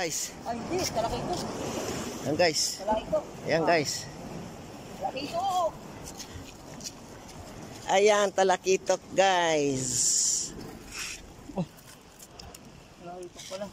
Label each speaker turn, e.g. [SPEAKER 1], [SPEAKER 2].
[SPEAKER 1] Guys,
[SPEAKER 2] Ay, hindi. Talaki ito.
[SPEAKER 1] yan guys.
[SPEAKER 2] Talaki ito.
[SPEAKER 1] Ayan guys.
[SPEAKER 2] Talaki ito.
[SPEAKER 1] Ayan, talakitok guys. Oh.
[SPEAKER 2] Talaki ito pala.